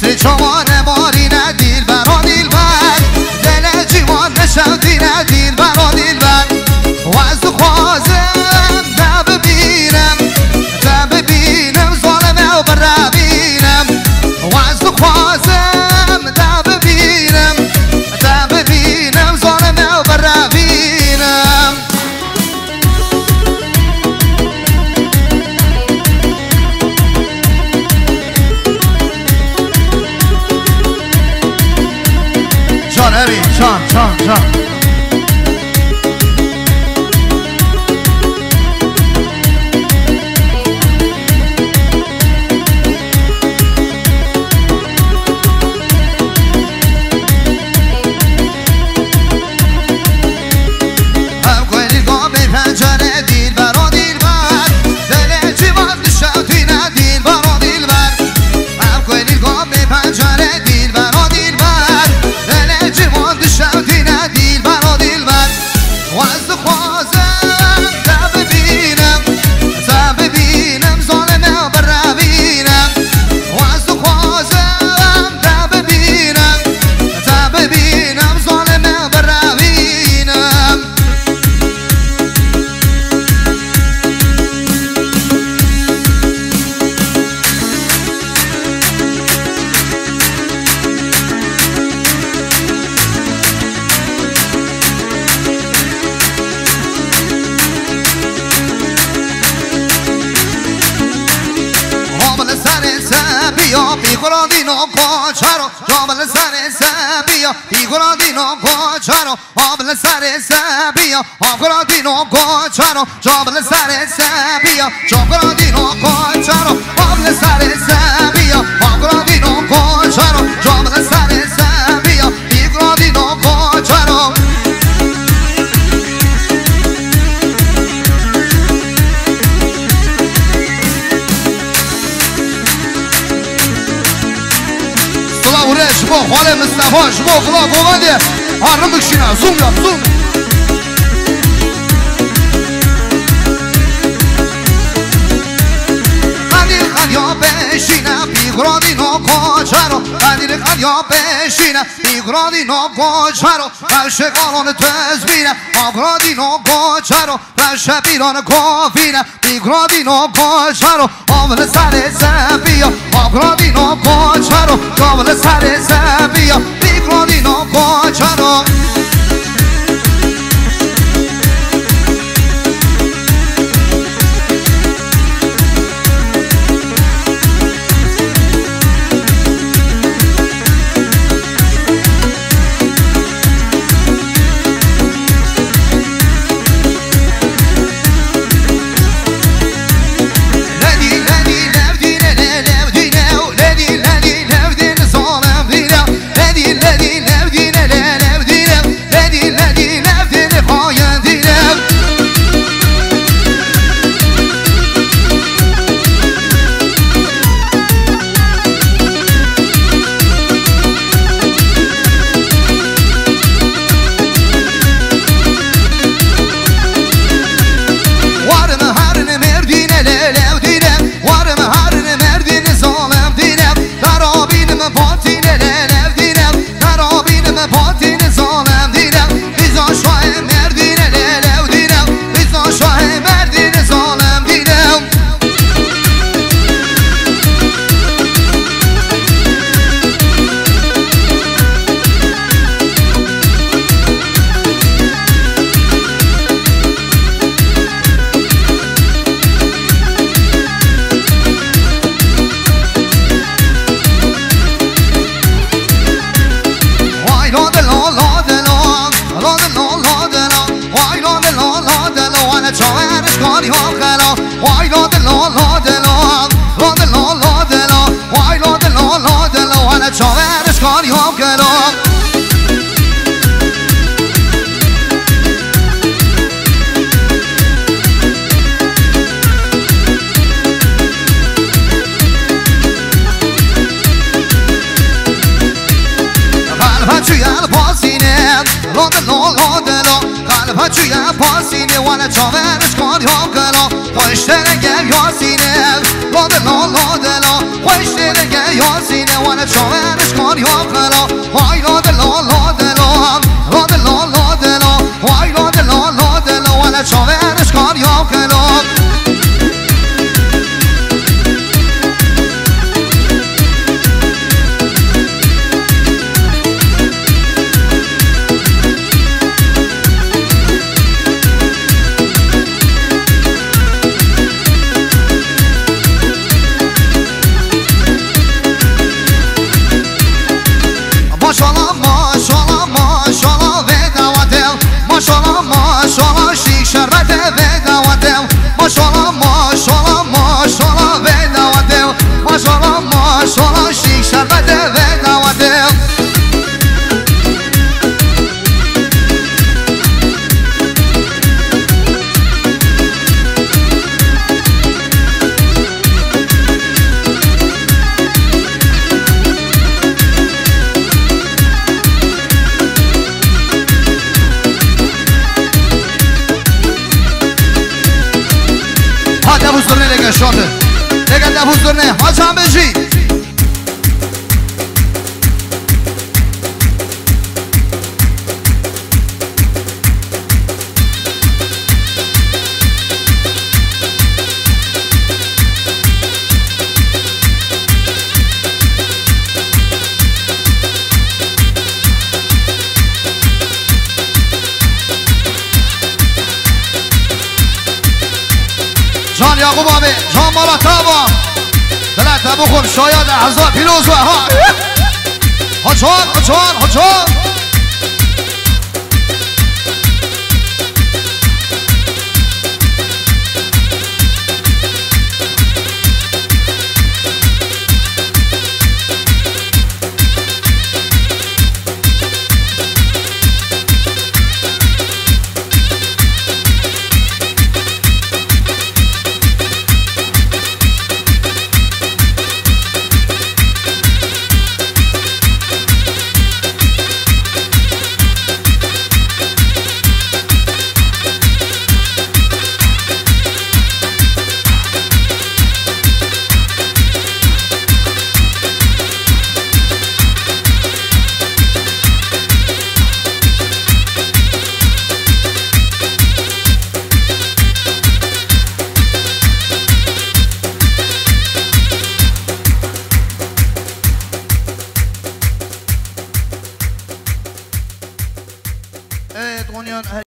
سه چهار ماری 上上 sapio, piccolo di non pociaro, no per stare sapio, piccolo di non pociaro, no per stare sapio, quello di non pociaro, no per stare sapio, piccolo di non pociaro, no ورش بو خاله مصطفى شبو خلا قوانده هرم بکشینه زوم یا زوم قدیر قدیا بشینم بیقرادی نو بچه رو عشقانان تزبینم آبرادی نو بچه رو و شبیران کافینم بیقرادی نو بچه رو آمل سر زبیا. آبرادی نو بچه رو قابل سر زبیا. Ci la posi ne wanna talk and it's gone fusturne, le ka shote. Le ka ta fusturne, haqan me gjithë یعقوب آبی جان مالا تابا دلت بخون شاید هزار پیروز و ها ها جان ها